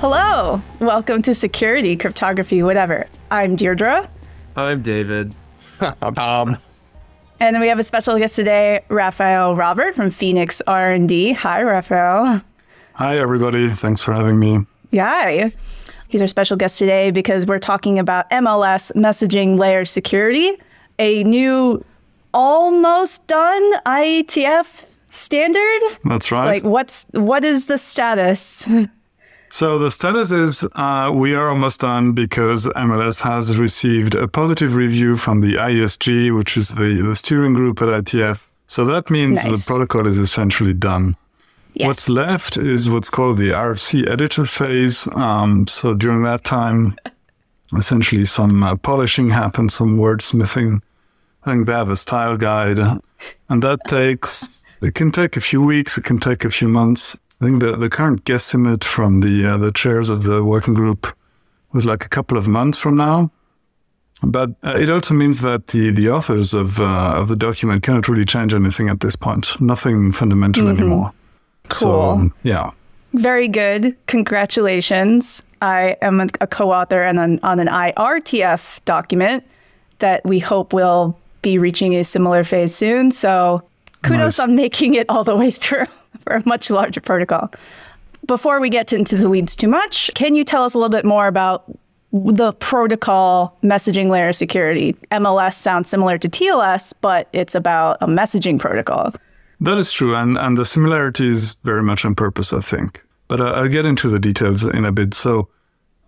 Hello, welcome to Security, Cryptography, whatever. I'm Deirdre. I'm David. I'm Tom. And then we have a special guest today, Raphael Robert from Phoenix R&D. Hi, Raphael. Hi, everybody. Thanks for having me. Yeah. He's our special guest today because we're talking about MLS messaging layer security, a new almost done IETF standard. That's right. Like what's what is the status? So the status is uh, we are almost done because MLS has received a positive review from the ISG, which is the, the steering group at IETF. So that means Nice. the protocol is essentially done. Yes. What's left is what's called the RFC editor phase. Um, so during that time, essentially some uh, polishing happens, some wordsmithing. I think they have a style guide, and that takes it can take a few weeks, it can take a few months. I think the, the current guesstimate from the uh, the chairs of the working group was like a couple of months from now. But uh, it also means that the, the authors of uh, of the document cannot really change anything at this point. Nothing fundamental anymore. Cool. So yeah, Very good. Congratulations. I am a, co-author and an, on an IRTF document that we hope will be reaching a similar phase soon. So kudos Nice. on making it all the way through for a much larger protocol. Before we get into the weeds too much, can you tell us a little bit more about the protocol messaging layer security? MLS sounds similar to TLS, but it's about a messaging protocol. That is true, and, and the similarity is very much on purpose, I think. But uh, I'll get into the details in a bit. So,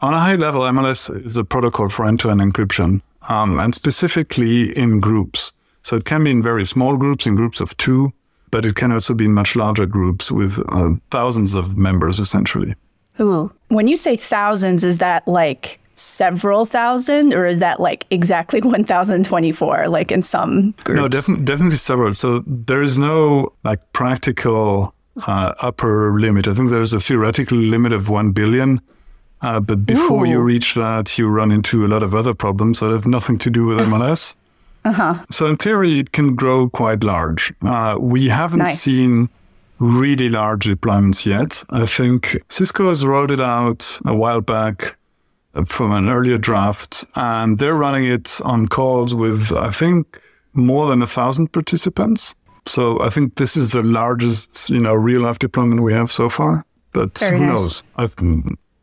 on a high level, MLS is a protocol for end to end encryption, um, and specifically in groups. So, it can be in very small groups, in groups of two, but it can also be much larger groups with uh, thousands of members, essentially. Ooh. When you say thousands, is that like several thousand or is that like exactly 1024 like in some groups? No, definitely, definitely several. So there is no like practical uh, upper limit. I think there's a theoretical limit of one billion, uh, but before you reach that, you run into a lot of other problems that have nothing to do with MLS. Uh-huh. So in theory, it can grow quite large. Uh, we haven't Nice. seen really large deployments yet. I think Cisco has rolled it out a while back uh, from an earlier draft, and they're running it on calls with, I think, more than a thousand participants. So I think this is the largest, you know, real life deployment we have so far. But Very who nice. knows?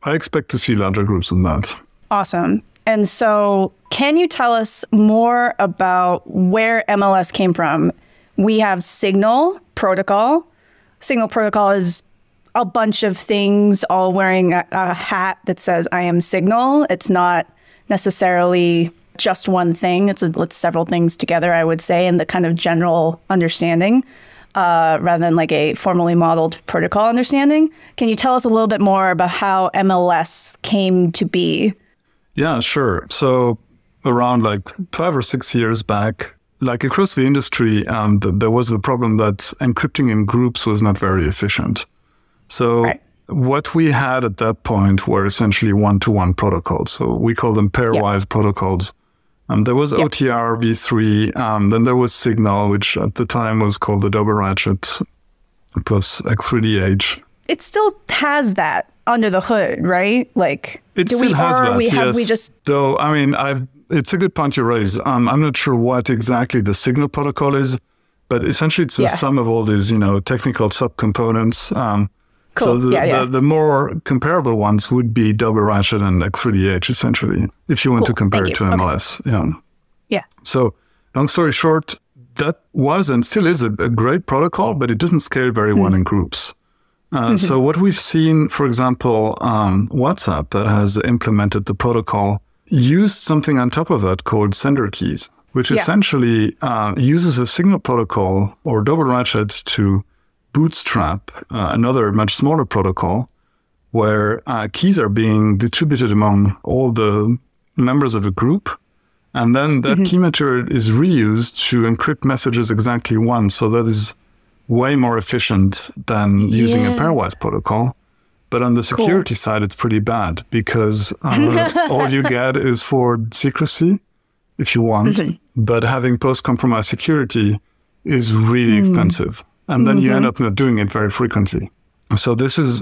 I, I expect to see larger groups than that. Awesome. And so, can you tell us more about where MLS came from? We have Signal Protocol. Signal Protocol is a bunch of things all wearing a, a hat that says I am Signal. It's not necessarily just one thing. It's, a, it's several things together, I would say, in the kind of general understanding uh, rather than like a formally modeled protocol understanding. Can you tell us a little bit more about how MLS came to be? Yeah, sure. So around like five or six years back, like across the industry, um, th- there was a problem that encrypting in groups was not very efficient. So Right. what we had at that point were essentially one-to-one protocols. So we call them pairwise protocols. Um, there was OTR v3, um, then there was Signal, which at the time was called the double ratchet plus X3DH. It still has that under the hood, right? Like, It do we has or that. we have we just though. I mean, I've, it's a good point you raise. Um, I'm not sure what exactly the signal protocol is, but essentially it's a Yeah. sum of all these, you know, technical subcomponents. Um, So the, Yeah, yeah. The, the more comparable ones would be double ratchet and X3DH, essentially, if you want to compare Thank it to you. Okay. MLS. Yeah. yeah. So, long story short, that was and still is a, a great protocol, but it doesn't scale very well in groups. Uh, So, what we've seen, for example, um, WhatsApp that has implemented the protocol used something on top of that called sender keys, which Yeah. essentially uh, uses a signal protocol or double ratchet to bootstrap uh, another much smaller protocol where uh, keys are being distributed among all the members of a group. And then that key material is reused to encrypt messages exactly once. So that is way more efficient than using a pairwise protocol. But on the security side, it's pretty bad because uh, all you get is for secrecy if you want. Mm-hmm. But having post compromise security is really mm. expensive. And then you end mm-hmm. up not doing it very frequently. So this is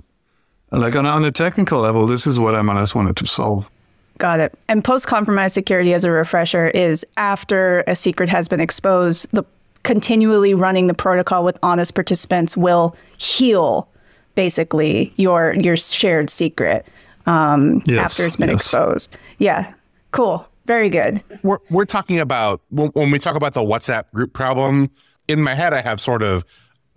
Like on, on a technical level, this is what MLS wanted to solve. Got it. And post compromise security, as a refresher, is after a secret has been exposed, the continually running the protocol with honest participants will heal basically your your shared secret um, Yes, after it's been yes. exposed. Yeah, cool. Very good. we're, we're talking about when, when we talk about the WhatsApp group problem. In my head, I have sort of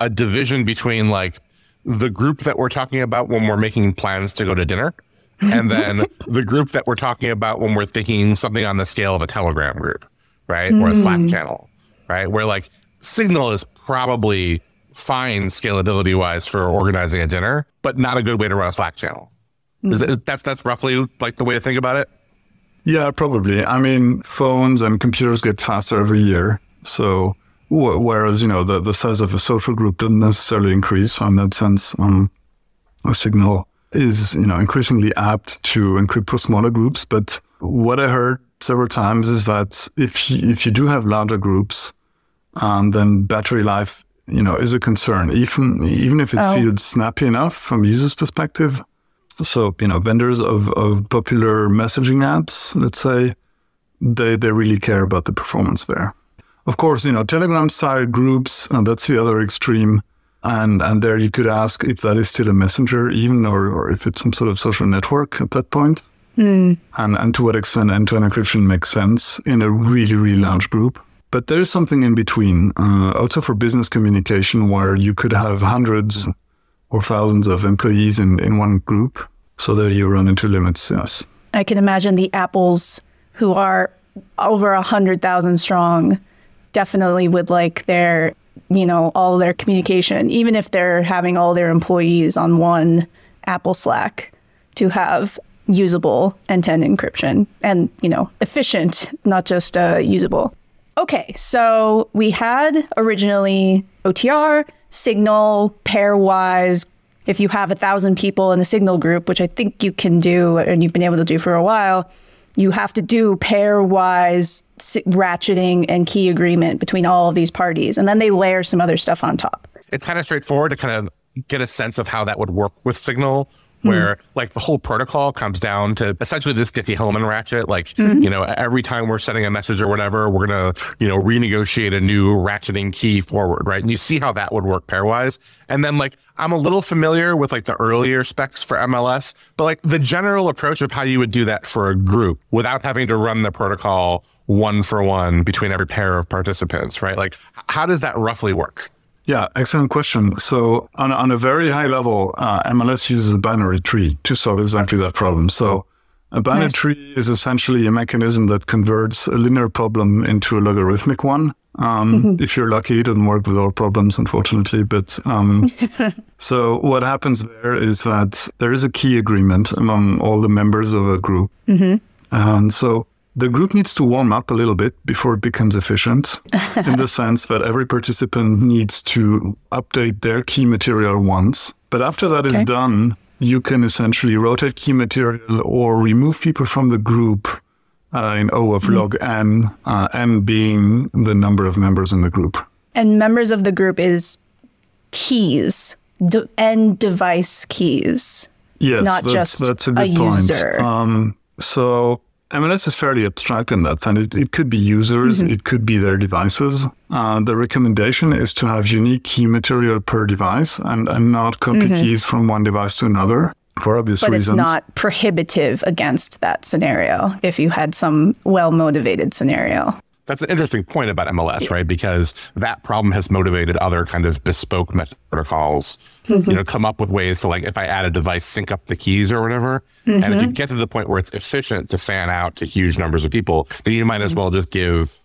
a division between like the group that we're talking about when we're making plans to go to dinner, and then the group that we're talking about when we're thinking something on the scale of a Telegram group, right, or a Slack channel, right, where like Signal is probably fine scalability wise for organizing a dinner, but not a good way to run a Slack channel. Is that, that's that's roughly like the way to think about it. Yeah, probably. I mean, phones and computers get faster every year. So, wh- whereas, you know, the, the size of a social group doesn't necessarily increase. So in that sense, um, a signal is, you know, increasingly apt to encrypt for smaller groups. But what I heard several times is that if you, if you do have larger groups, um, then battery life, you know, is a concern, even even if it Oh. feels snappy enough from a user's perspective. So, you know, vendors of, of popular messaging apps, let's say, they, they really care about the performance there. Of course, you know, Telegram style groups, and that's the other extreme. And and there you could ask if that is still a messenger even or, or if it's some sort of social network at that point. And and to what extent end to end encryption makes sense in a really, really large group. But there is something in between, uh, also for business communication where you could have hundreds or thousands of employees in, in one group. So there you run into limits, yes. I can imagine the apples who are over a hundred thousand strong definitely would like their you know all their communication even if they're having all their employees on one apple slack to have usable end-to-end encryption and you know efficient not just uh, usable okay so we had originally otr signal pairwise if you have a thousand people in a signal group, which I think you can do and you've been able to do for a while, you have to do pairwise ratcheting and key agreement between all of these parties. And then they layer some other stuff on top. it's kind of straightforward to kind of get a sense of how that would work with Signal, Hmm. where like the whole protocol comes down to essentially this Diffie-Hellman ratchet. Like, hmm. you know, every time we're sending a message or whatever, we're going to, you know, renegotiate a new ratcheting key forward, right? And you see how that would work pairwise. And then like, I'm a little familiar with like the earlier specs for MLS, but like the general approach of how you would do that for a group without having to run the protocol one for one between every pair of participants, right? Like, how does that roughly work? Yeah, excellent question. So, on, on a very high level, uh, MLS uses a binary tree to solve exactly that problem. So, a binary Nice. tree is essentially a mechanism that converts a linear problem into a logarithmic one. Um, if you're lucky, it doesn't work with all problems, unfortunately. But um, so, what happens there is that there is a key agreement among all the members of a group. And so the group needs to warm up a little bit before it becomes efficient in the sense that every participant needs to update their key material once. But after that is Okay. done, you can essentially rotate key material or remove people from the group uh, in O of log n, uh, n being the number of members in the group. And members of the group is keys de- and device keys. Yes, Not just that's a a point. user. Um, so MLS is fairly abstract in that, and it, it could be users, Mm-hmm. it could be their devices. Uh, the recommendation is to have unique key material per device and, and not copy keys from one device to another for obvious Mm-hmm. But it's reasons. not prohibitive against that scenario if you had some well motivated scenario. That's an interesting point about MLS, right? Because that problem has motivated other kind of bespoke protocols, you know, mm-hmm. come up with ways to like, if I add a device, sync up the keys or whatever. And if you mm-hmm. get to the point where it's efficient to fan out to huge numbers of people, then you might as mm-hmm. well just give.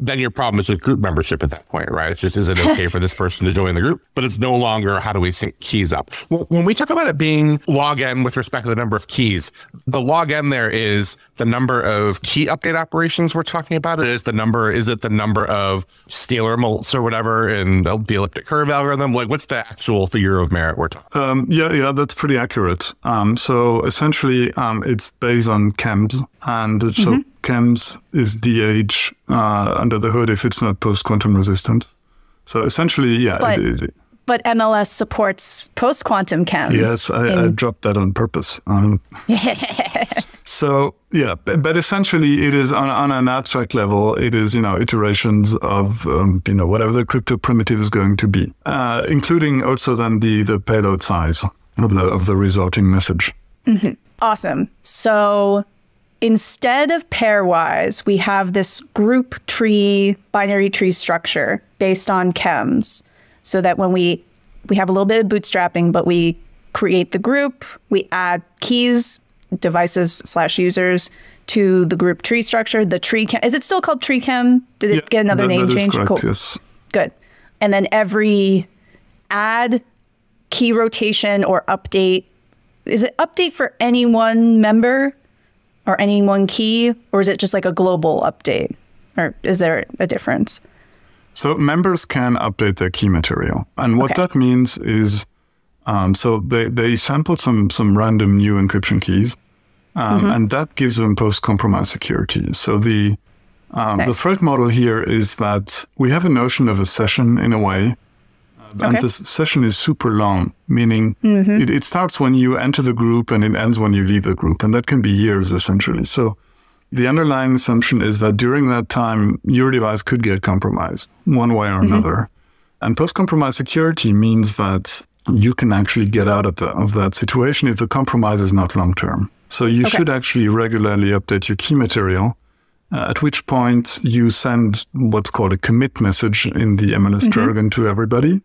Then your problem is with group membership at that point, right? It's just, is it okay for this person to join the group? But it's no longer how do we sync keys up? Well, When we talk about it being log n with respect to the number of keys, the log n there is the number of key update operations we're talking about. It is the number, is it the number of scalar mults or whatever in the the elliptic curve algorithm? Like, what's the actual figure of merit we're talking? Um, yeah, yeah, that's pretty accurate. Um, so essentially, um, it's based on KEMs, and so Mm-hmm. Chems is DH uh, under the hood if it's not post quantum resistant. So essentially, yeah, But- it, it, but MLS supports post quantum KEMs. Yes, I, in... I, dropped that on purpose. Um, so yeah, but, but, essentially, it is on, on an abstract level. It is you know iterations of um, you know whatever the crypto primitive is going to be, uh, including also then the the payload size of the of the resulting message. Mm-hmm. Awesome. So instead of pairwise, we have this group tree, binary tree structure based on KEMs so that when we we have a little bit of bootstrapping, but we create the group, we add keys, devices slash users to the group tree structure. The TreeKEM, is it still called TreeKEM? Did it get another that, name that change? Correct, cool. Yes. Good. And then every add key rotation or update is it update for any one member or any one key or is it just like a global update or is there a difference so members can update their key material, and what okay. that means is, um, so they they sample some some random new encryption keys, um, mm-hmm. and that gives them post compromise security. So the um, nice. the threat model here is that we have a notion of a session in a way, uh, and okay. this session is super long, meaning mm-hmm. it, it starts when you enter the group and it ends when you leave the group, and that can be years essentially. So the underlying assumption is that during that time, your device could get compromised one way or mm-hmm. another. And post compromise security means that you can actually get out of, the, of that situation if the compromise is not long term. So you okay. should actually regularly update your key material, uh, at which point you send what's called a commit message in the MLS mm-hmm. jargon to everybody.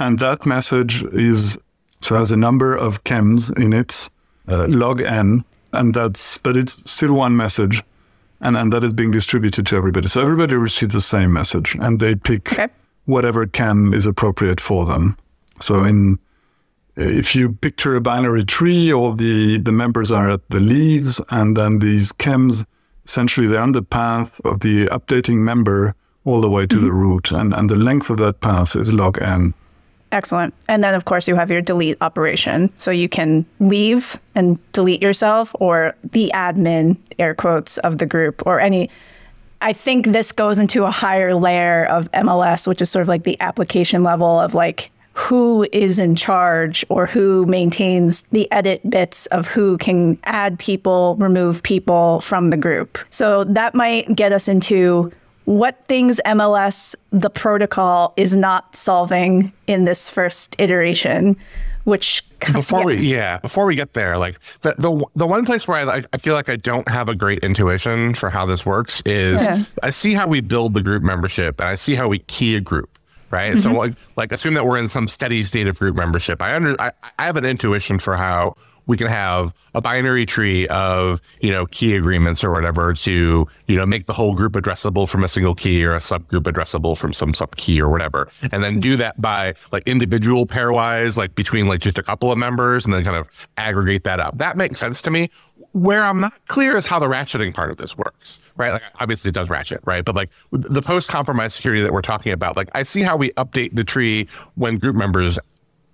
And that message is so has a number of KEMs in it, uh, log n, and that's but it's still one message and and that is being distributed to everybody so everybody receives the same message and they pick okay. whatever KEM is appropriate for them so in if you picture a binary tree all the the members are at the leaves and then these KEMs essentially they're on the path of the updating member all the way to mm-hmm. the root and and the length of that path is log n Excellent. And then, of course, you have your delete operation. So you can leave and delete yourself or the admin, air quotes, of the group or any. I think this goes into a higher layer of MLS, which is sort of like the application level of like who is in charge or who maintains the edit bits of who can add people, remove people from the group. So that might get us into what things MLS, the protocol, is not solving in this first iteration, which before yeah. we yeah before we get there like the the, the one place where I, I feel like i don't have a great intuition for how this works is yeah. i see how we build the group membership and i see how we key a group right mm-hmm. so like, like assume that we're in some steady state of group membership i under I, I have an intuition for how we can have a binary tree of, you know, key agreements or whatever to, you know, make the whole group addressable from a single key or a subgroup addressable from some sub key or whatever. And then do that by like individual pairwise, like between like just a couple of members and then kind of aggregate that up. That makes sense to me. Where I'm not clear is how the ratcheting part of this works, right? Like obviously it does ratchet, right? But like the post compromise security that we're talking about, like I see how we update the tree when group members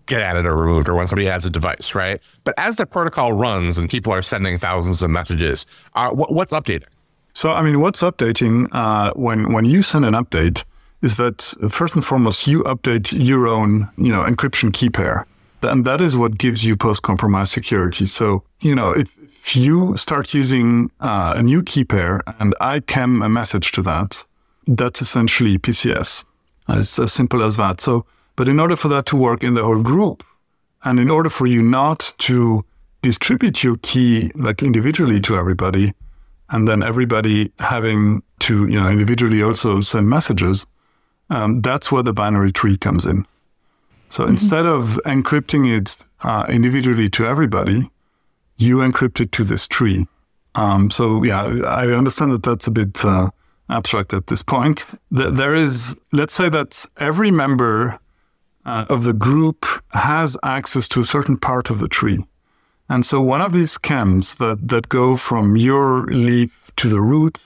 get added or removed or when somebody adds a device, right? But as the protocol runs and people are sending thousands of messages, uh, what, what's updating? So, I mean, what's updating uh, when when you send an update is that uh, first and foremost you update your own, you know, encryption key pair, and that is what gives you post-compromise security. So, you know, if, if you start using uh, a new key pair and I KEM a message to that, that's essentially PCS. It's as simple as that. So but in order for that to work in the whole group, and in order for you not to distribute your key like individually to everybody, and then everybody having to you know individually also send messages, um, that's where the binary tree comes in. So mm-hmm. instead of encrypting it uh, individually to everybody, you encrypt it to this tree. Um, so yeah, I understand that that's a bit uh, abstract at this point. There is, let's say that every member uh, of the group has access to a certain part of the tree. And so one of these KEMs that, that go from your leaf to the root,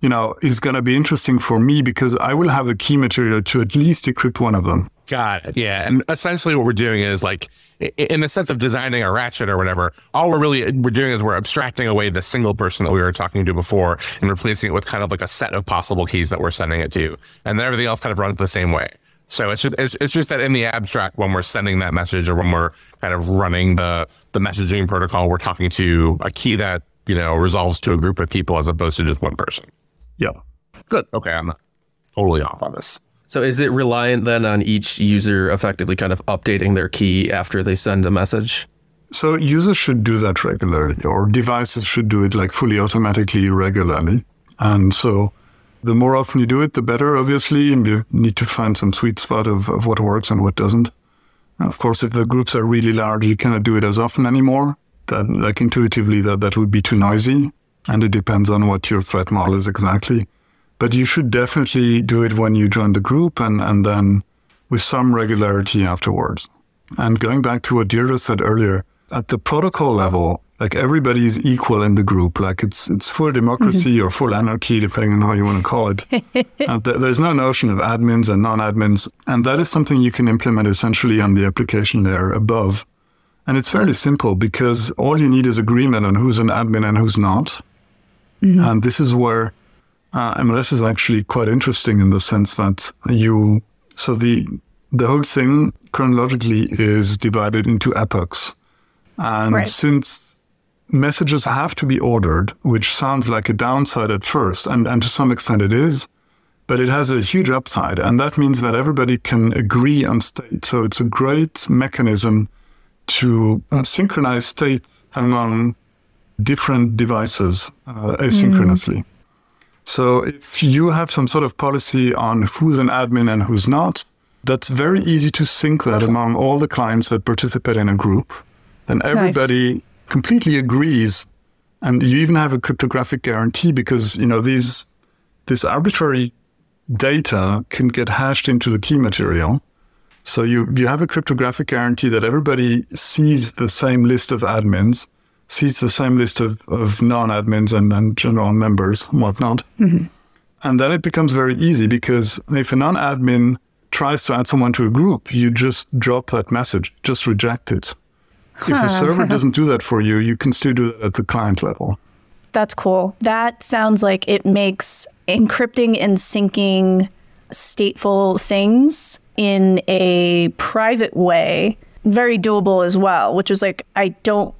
you know, is going to be interesting for me because I will have a key material to at least decrypt one of them. Got it. Yeah. And essentially what we're doing is like, in the sense of designing a ratchet or whatever, all we're really we're doing is we're abstracting away the single person that we were talking to before and replacing it with kind of like a set of possible keys that we're sending it to. And then everything else kind of runs the same way So it's just it's, it's just that in the abstract, when we're sending that message or when we're kind of running the the messaging protocol, we're talking to a key that you know resolves to a group of people as opposed to just one person. Yeah. Good. Okay, I'm totally off on this. So is it reliant then on each user effectively kind of updating their key after they send a message? So users should do that regularly, or devices should do it like fully automatically regularly. And so the more often you do it, the better, obviously. And you need to find some sweet spot of, of what works and what doesn't. Of course, if the groups are really large, you cannot do it as often anymore. That, like intuitively, that, that would be too noisy. And it depends on what your threat model is exactly. But you should definitely do it when you join the group and, and then with some regularity afterwards. And going back to what Deirdre said earlier, at the protocol level, like everybody is equal in the group. Like it's it's full democracy mm-hmm. or full anarchy, depending on how you want to call it. uh, th- there's no notion of admins and non-admins, and that is something you can implement essentially on the application layer above. And it's fairly simple because all you need is agreement on who's an admin and who's not. Mm-hmm. And this is where uh, MLS is actually quite interesting in the sense that you so the the whole thing chronologically is divided into epochs. And right. since messages have to be ordered, which sounds like a downside at first, and, and to some extent it is, but it has a huge upside. And that means that everybody can agree on state. So it's a great mechanism to uh, synchronize state among different devices uh, asynchronously. Mm. So if you have some sort of policy on who's an admin and who's not, that's very easy to sync that among all the clients that participate in a group then everybody nice. Completely agrees. And you even have a cryptographic guarantee because, you know, these this arbitrary data can get hashed into the key material. So you, you have a cryptographic guarantee that everybody sees the same list of admins, sees the same list of, of non-admins and, and general members and whatnot. Mm-hmm. And then it becomes very easy because if a non-admin tries to add someone to a group, you just drop that message, just reject it. If the server doesn't do that for you, you can still do that at the client level. That's cool. That sounds like it makes encrypting and syncing stateful things in a private way very doable as well, which is like I don't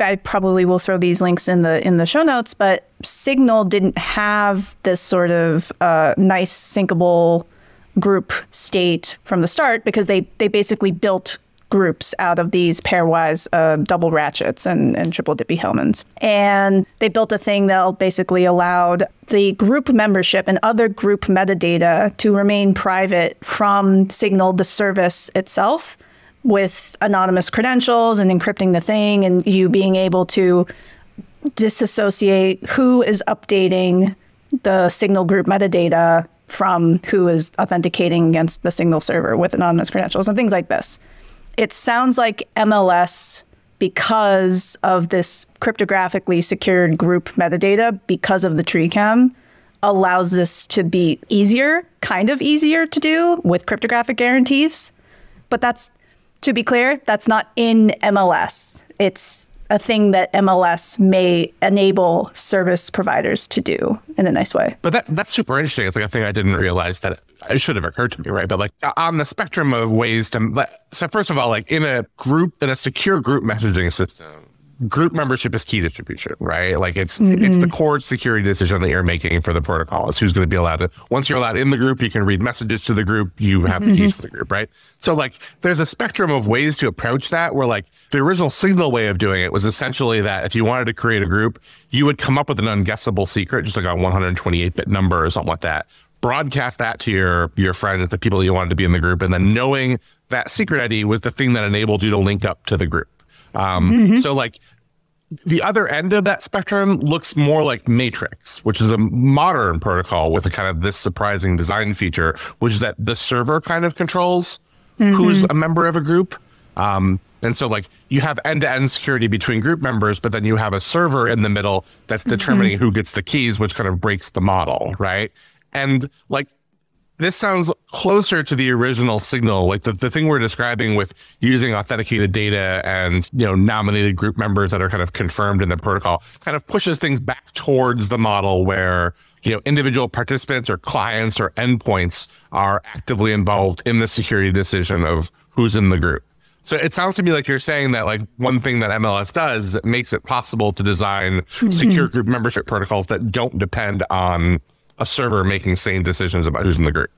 I probably will throw these links in the in the show notes, but Signal didn't have this sort of uh, nice syncable group state from the start because they they basically built groups out of these pairwise uh, double ratchets and, and triple Diffie-Hellmans. And they built a thing that basically allowed the group membership and other group metadata to remain private from Signal, the service itself, with anonymous credentials and encrypting the thing, and you being able to disassociate who is updating the Signal group metadata from who is authenticating against the Signal server with anonymous credentials and things like this it sounds like MLS because of this cryptographically secured group metadata, because of the TreeKEM, allows this to be easier, kind of easier to do with cryptographic guarantees. But that's, to be clear, that's not in MLS. It's a thing that MLS may enable service providers to do in a nice way. But that that's super interesting. It's like a thing I didn't realize that it should have occurred to me, right? But like on the spectrum of ways to, so first of all, like in a group, in a secure group messaging system, group membership is key distribution, right? Like it's mm-hmm. it's the core security decision that you're making for the protocol. Is who's going to be allowed to. Once you're allowed in the group, you can read messages to the group. You have mm-hmm. the keys for the group, right? So like, there's a spectrum of ways to approach that. Where like the original signal way of doing it was essentially that if you wanted to create a group, you would come up with an unguessable secret, just like a 128-bit number or something like that. Broadcast that to your your friends, the people you wanted to be in the group, and then knowing that secret ID was the thing that enabled you to link up to the group. Um, mm-hmm. So like the other end of that spectrum looks more like Matrix, which is a modern protocol with a kind of this surprising design feature, which is that the server kind of controls mm-hmm. who's a member of a group. Um, and so, like, you have end to end security between group members, but then you have a server in the middle that's determining mm-hmm. who gets the keys, which kind of breaks the model, right? And like, this sounds closer to the original signal, like the, the thing we're describing with using authenticated data and you know nominated group members that are kind of confirmed in the protocol, kind of pushes things back towards the model where you know, individual participants or clients or endpoints are actively involved in the security decision of who's in the group. So it sounds to me like you're saying that like one thing that MLS does is it makes it possible to design mm-hmm. secure group membership protocols that don't depend on a server making same decisions about who's in the group.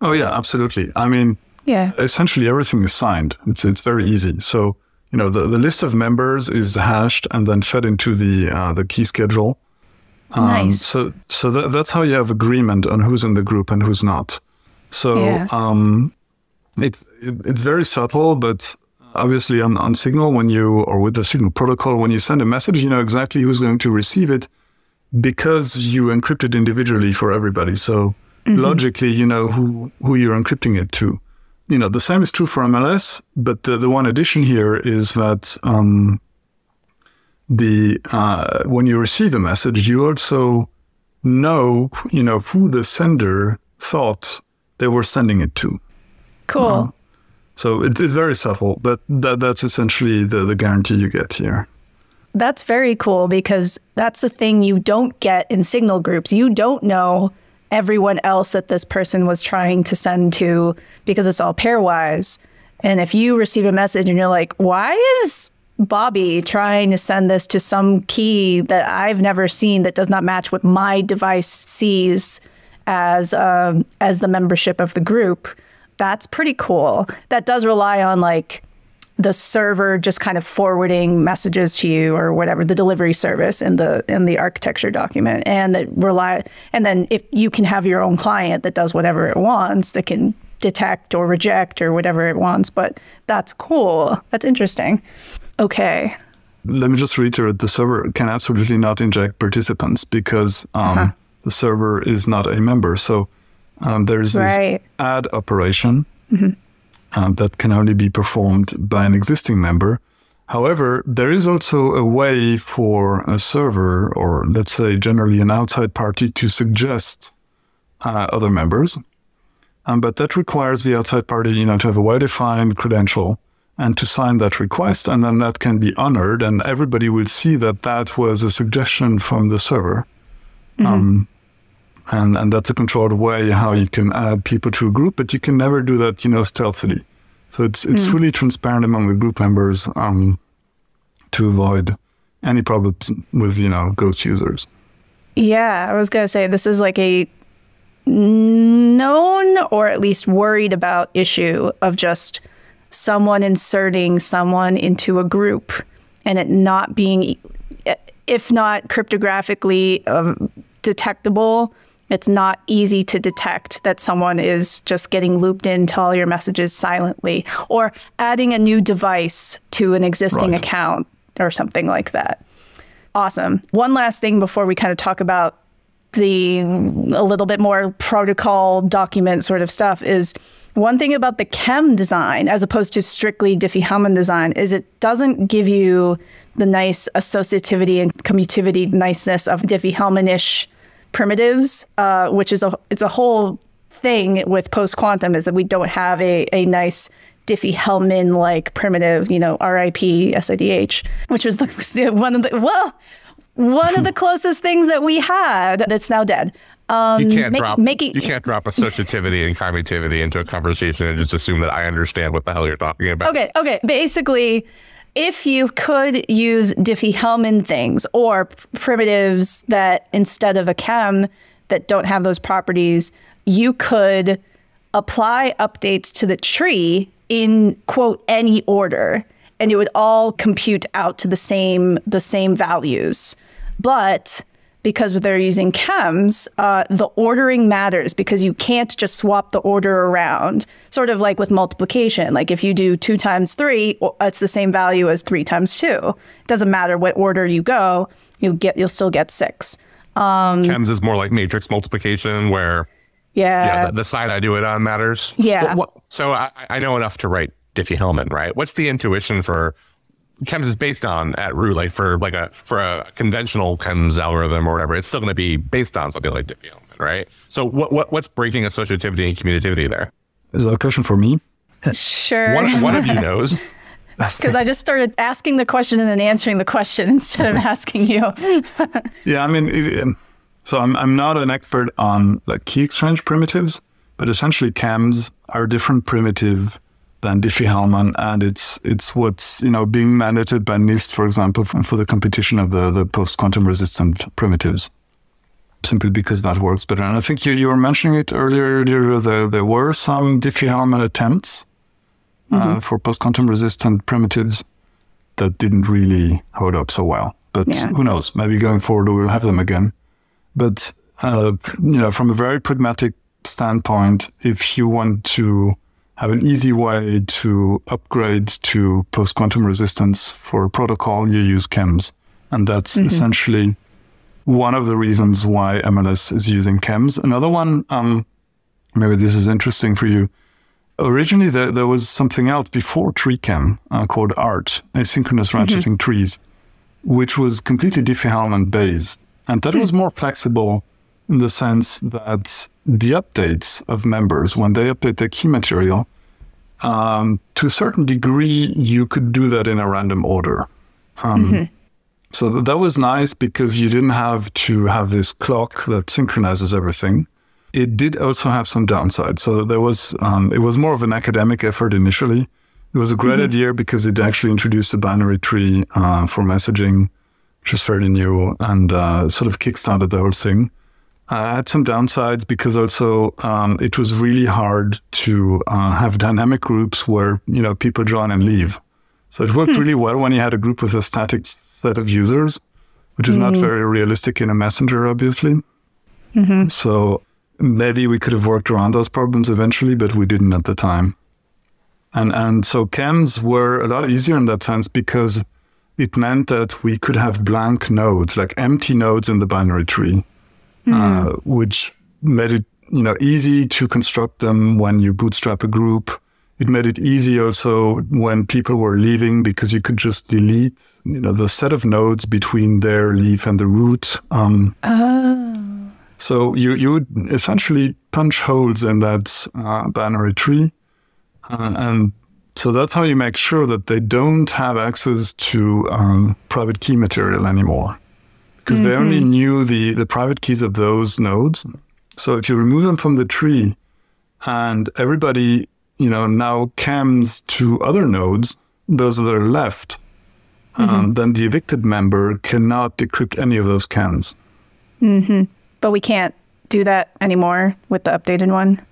Oh yeah, absolutely. I mean, yeah, essentially everything is signed. It's it's very easy. So you know the, the list of members is hashed and then fed into the uh, the key schedule. Um, nice. So so that, that's how you have agreement on who's in the group and who's not. So yeah. um, it, it, it's very subtle, but obviously on, on Signal when you or with the Signal protocol when you send a message, you know exactly who's going to receive it because you encrypt it individually for everybody. So mm-hmm. logically, you know who who you're encrypting it to. You know the same is true for MLS, but the, the one addition here is that um, the uh, when you receive a message, you also know you know who the sender thought they were sending it to. Cool. Uh, so it, it's very subtle, but that, that's essentially the, the guarantee you get here. That's very cool because that's the thing you don't get in signal groups. You don't know everyone else that this person was trying to send to because it's all pairwise. And if you receive a message and you're like, why is Bobby trying to send this to some key that I've never seen that does not match what my device sees as um, as the membership of the group? That's pretty cool. That does rely on like the server just kind of forwarding messages to you or whatever the delivery service in the in the architecture document and that rely and then if you can have your own client that does whatever it wants that can detect or reject or whatever it wants but that's cool that's interesting okay let me just reiterate the server can absolutely not inject participants because um, uh-huh. the server is not a member so um, there's right. this add operation mm-hmm. Um, that can only be performed by an existing member. However, there is also a way for a server, or let's say generally an outside party, to suggest uh, other members. Um, but that requires the outside party, you know, to have a well-defined credential and to sign that request, and then that can be honored, and everybody will see that that was a suggestion from the server. Mm-hmm. Um, and and that's a controlled way how you can add people to a group, but you can never do that, you know, stealthily. So it's it's mm. fully transparent among the group members um, to avoid any problems with you know ghost users. Yeah, I was gonna say this is like a known or at least worried about issue of just someone inserting someone into a group and it not being, if not cryptographically um, detectable, it's not easy to detect that someone is just getting looped into all your messages silently or adding a new device to an existing right. account or something like that. Awesome. One last thing before we kind of talk about the a little bit more protocol document sort of stuff is one thing about the KEM design as opposed to strictly Diffie-Hellman design is it doesn't give you the nice associativity and commutativity niceness of Diffie-Hellman-ish primitives, uh, which is a it's a whole thing with post quantum is that we don't have a, a nice Diffie-Hellman like primitive, you know, RIP SIDH, which was the one of the well, one of the closest things that we had that's now dead. Um, you can't make, drop making, you can't drop associativity and commutativity into a conversation and just assume that I understand what the hell you're talking about. Okay, okay. Basically, if you could use Diffie-Hellman things or primitives that instead of a KEM that don't have those properties, you could apply updates to the tree in quote any order and it would all compute out to the same the same values. But because they're using KEMs, uh, the ordering matters because you can't just swap the order around. Sort of like with multiplication. Like if you do two times three, it's the same value as three times two. It doesn't matter what order you go, you get you'll still get six. Um, KEMs is more like matrix multiplication, where yeah, yeah the, the side I do it on matters. Yeah. So I, I know enough to write Diffie-Hellman, right? What's the intuition for KEMS is based on at root, like for like a for a conventional KEMS algorithm or whatever, it's still going to be based on something like Diffie-Hellman, right? So what what what's breaking associativity and commutativity there? Is that a question for me? Sure. One, one of you knows. Because I just started asking the question and then answering the question instead of asking you. yeah, I mean, it, um, So I'm I'm not an expert on like key exchange primitives, but essentially KEMs are a different primitive than Diffie-Hellman, and it's it's what's you know being mandated by NIST, for example, for, for the competition of the the post quantum resistant primitives. Simply because that works better. And I think you, you were mentioning it earlier. There, there, there were some Diffie-Hellman attempts uh, for post quantum resistant primitives that didn't really hold up so well. But Yeah. who knows? Maybe going forward we'll have them again. But uh, you know, from a very pragmatic standpoint, if you want to have an easy way to upgrade to post quantum resistance for a protocol, you use KEMs, and that's essentially one of the reasons why MLS is using KEMs. Another one, um, maybe this is interesting for you. Originally, there, there was something else before TreeKEM uh, called ART, asynchronous ratcheting trees, which was completely Diffie-Hellman based. And that was more flexible in the sense that the updates of members, when they update their key material, um, to a certain degree, you could do that in a random order. Um, So th- that was nice because you didn't have to have this clock that synchronizes everything. It did also have some downsides. So there was, um, it was more of an academic effort initially. It was a great idea because it actually introduced a binary tree uh, for messaging, which was fairly new and uh, sort of kickstarted the whole thing. Uh, had some downsides because also um, it was really hard to uh, have dynamic groups where you know people join and leave. So it worked really well when you had a group with a static set of users, which is not very realistic in a messenger, obviously. So maybe we could have worked around those problems eventually, but we didn't at the time. And and so KEMs were a lot easier in that sense because it meant that we could have blank nodes, like empty nodes in the binary tree, uh, which made it you know easy to construct them when you bootstrap a group. It made it easy also when people were leaving because you could just delete you know the set of nodes between their leaf and the root. Um, so you you would essentially punch holes in that uh, binary tree, uh, and so that's how you make sure that they don't have access to um, private key material anymore, because they only mm-hmm. knew the the private keys of those nodes. So if you remove them from the tree, and everybody you know now KEMs to other nodes, those that are left, um, mm-hmm. then the evicted member cannot decrypt any of those KEMs. Mm-hmm. But we can't do that anymore with the updated one.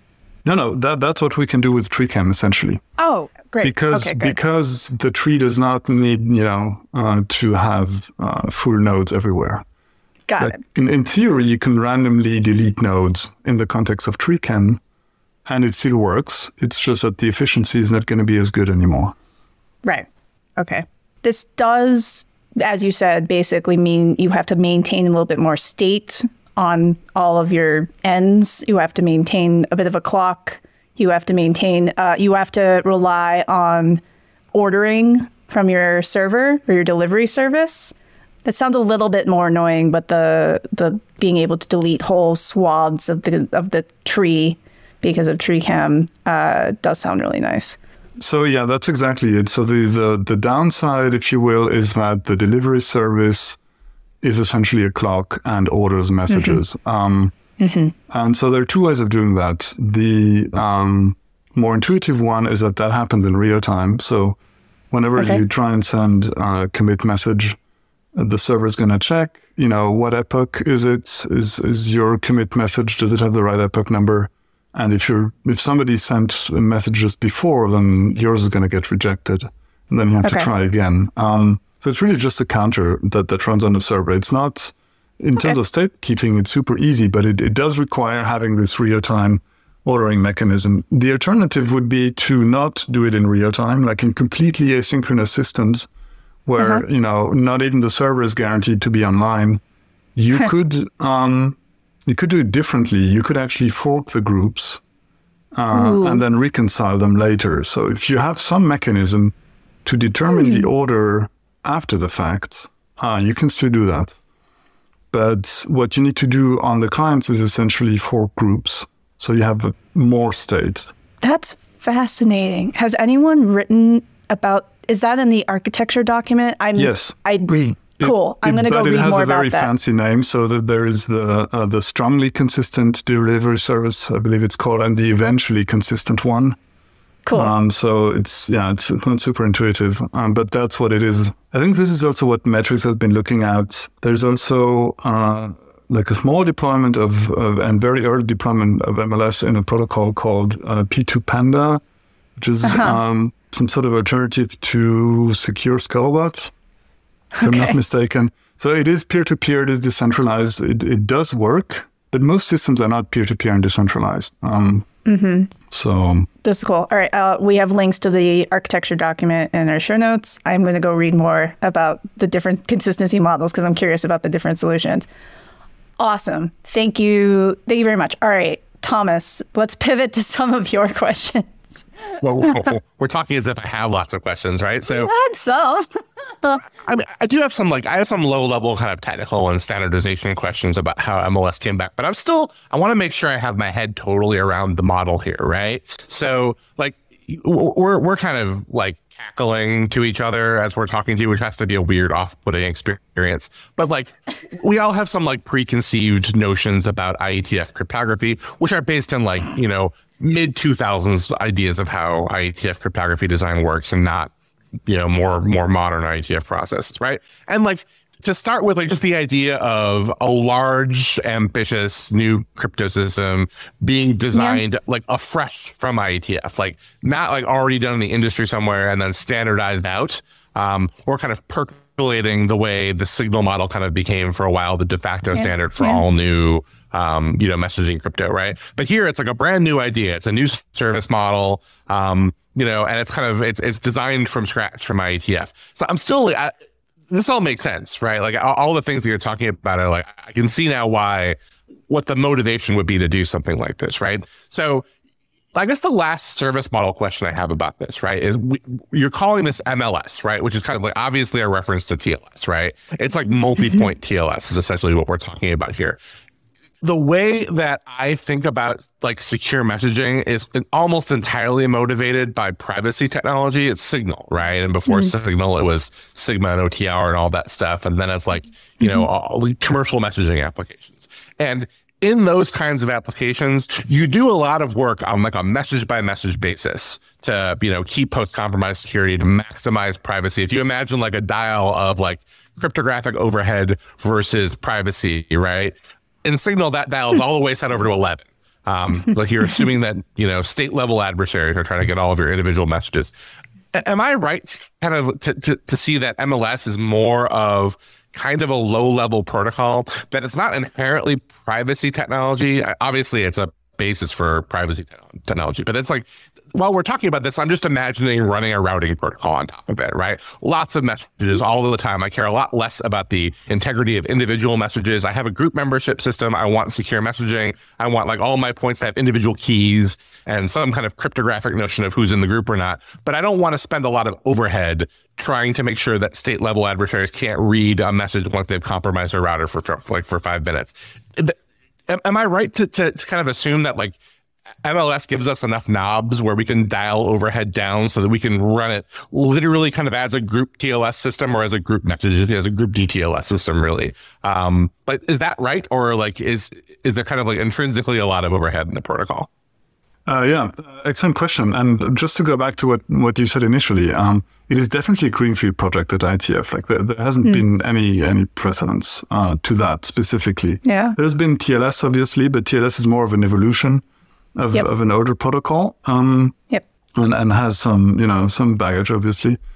No, no, that that's what we can do with TreeKEM essentially. Oh, great. Because okay, because the tree does not need you know uh, to have uh, full nodes everywhere. Got Like, it. in, in theory, you can randomly delete nodes in the context of TreeKEM, and it still works. It's just that the efficiency is not going to be as good anymore. Right. Okay. This does, as you said, basically mean you have to maintain a little bit more state on all of your ends. You have to maintain a bit of a clock. You have to maintain, uh, you have to rely on ordering from your server or your delivery service. That sounds a little bit more annoying, but the the being able to delete whole swaths of the of the tree because of TreeKEM uh, does sound really nice. So yeah, that's exactly it. So the, the the downside, if you will, is that the delivery service is essentially a clock and orders messages. Um, And so there are two ways of doing that. The um, more intuitive one is that that happens in real time. So whenever Okay. you try and send a commit message, the server is going to check, you know, what epoch is it? Is is your commit message? Does it have the right epoch number? And if you're if somebody sent a message just before, then yours is going to get rejected, and then you have to try again. Um, so it's really just a counter that that runs on the server. It's not in terms of state keeping, it's super easy, but it, it does require having this real time ordering mechanism. The alternative would be to not do it in real time, like in completely asynchronous systems where, you know, not even the server is guaranteed to be online. You could um, you could do it differently. You could actually fork the groups uh, and then reconcile them later. So if you have some mechanism to determine the order after the fact, uh, you can still do that. But what you need to do on the clients is essentially four groups. So you have more state. That's fascinating. Has anyone written about? Is that in the architecture document? I'm. Yes. I. It's Cool. I'm going to go read more but read it has more a very about that. fancy name. So that there is the uh, the strongly consistent delivery service, I believe it's called, and the eventually consistent one. Cool. Um, so it's yeah, it's, it's not super intuitive, um, but that's what it is. I think this is also what Matrix has been looking at. There's also uh, like a small deployment of, of and very early deployment of MLS in a protocol called uh, p2panda, which is Uh-huh. um, some sort of alternative to secure Scuttlebutt, if I'm not mistaken. So it is peer to peer. It is decentralized. It, it does work, but most systems are not peer to peer and decentralized. Um, Mm-hmm. So This is cool. All right. Uh, we have links to the architecture document in our show notes. I'm going to go read more about the different consistency models because I'm curious about the different solutions. Awesome. Thank you. Thank you very much. All right, Thomas, let's pivot to some of your questions. Well, we're- talking as if I have lots of questions, right? So some. I mean, I do have some like I have some low level kind of technical and standardization questions about how MLS came back, but I'm still I want to make sure I have my head totally around the model here, right? So like we're we're kind of like cackling to each other as we're talking to you, which has to be a weird off-putting experience. But like we all have some like preconceived notions about IETF cryptography, which are based on like, you know, mid 2000s ideas of how IETF cryptography design works and not you know more more modern IETF processes, right? And like to start with, like just the idea of a large, ambitious new crypto system being designed like afresh from IETF, like not like already done in the industry somewhere and then standardized out, um, or kind of percolating the way the signal model kind of became for a while the de facto standard for Yeah. all new um, you know, messaging crypto, right? But here it's like a brand new idea. It's a new service model, um, you know, and it's kind of it's it's designed from scratch from IETF. So I'm still I, this all makes sense, right? Like all, all the things that you're talking about are like I can see now why what the motivation would be to do something like this, right? So I guess the last service model question I have about this, right, is we, you're calling this MLS, right, which is kind of like obviously a reference to TLS, right? It's like multi-point TLS is essentially what we're talking about here the way that I think about like secure messaging is almost entirely motivated by privacy technology. It's Signal, right? And before mm-hmm. Signal, it was Sigma and OTR and all that stuff. And then it's like, you know, mm-hmm. all the commercial messaging applications. And in those kinds of applications, you do a lot of work on like a message by message basis to, you know, keep post compromise security, to maximize privacy. If you imagine like a dial of like cryptographic overhead versus privacy, right? in Signal, that dial is all the way set over to 11. Um, like you're assuming that, you know, state level adversaries are trying to get all of your individual messages. A- am I right kind of to, to, to see that MLS is more of kind of a low level protocol, that it's not inherently privacy technology? Obviously, it's a basis for privacy te- technology, but it's like, while we're talking about this, I'm just imagining running a routing protocol on top of it, right? Lots of messages all the time. I care a lot less about the integrity of individual messages. I have a group membership system. I want secure messaging. I want like all my points to have individual keys and some kind of cryptographic notion of who's in the group or not. But I don't want to spend a lot of overhead trying to make sure that state level adversaries can't read a message once they've compromised their router for, for like for five minutes. Am, I right to, to, to kind of assume that like MLS gives us enough knobs where we can dial overhead down so that we can run it literally kind of as a group TLS system or as a group message, as a group DTLS system, really. Um, but is that right? Or like, is, is there kind of like intrinsically a lot of overhead in the protocol? Uh, yeah, excellent question. And just to go back to what, what you said initially, um, it is definitely a greenfield project at IETF. Like there, there hasn't been any any precedence uh, to that specifically. Yeah. There's been TLS obviously, but TLS is more of an evolution of, Yep. of an older protocol. Um, Yep. and, and has some you know some baggage obviously.